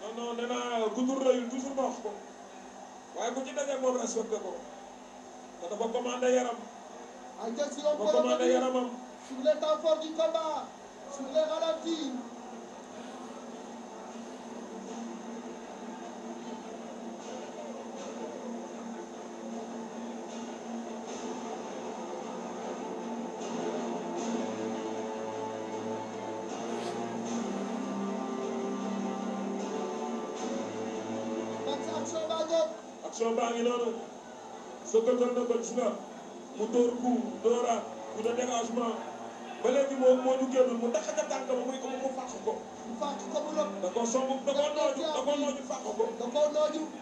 non non nee naa ku ñu rëyul toujours ma wax ko waaye ku ci daje moom respecté ko te dafa commandé yaram. ay jël si yoon dafa commandé yaramam. sur les temps forts du combat sur les ralentis. action baa ngi noonu sëkkatal na ko gis nga mu dóor ku dóoraat ku de dégagement ba léegi moom moo ñu génn mu daxaka tànk ba muy ko mu fàq ko fàq ko mu rëb da ko somb da ko nooju da ko nooju fàq ko da ko nooju